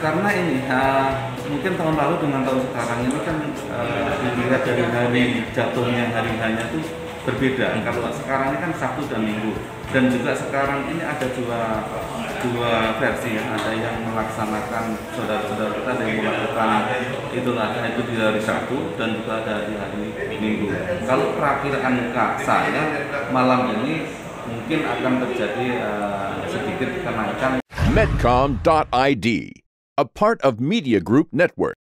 karena ini uh, mungkin tahun lalu dengan tahun sekarang ini kan uh, dilihat dari hari jatuhnya hari hanya itu berbeda. Kalau sekarang ini kan Sabtu dan Minggu dan juga sekarang ini ada dua dua versi ya. Ada yang melaksanakan saudara-saudara kita ada yang melakukan itulah itu di hari Sabtu dan juga ada di hari Minggu. Kalau perakiraan saya malam ini mungkin akan terjadi uh, sedikit kenaikan Medcom.id, a part of Media Group Network.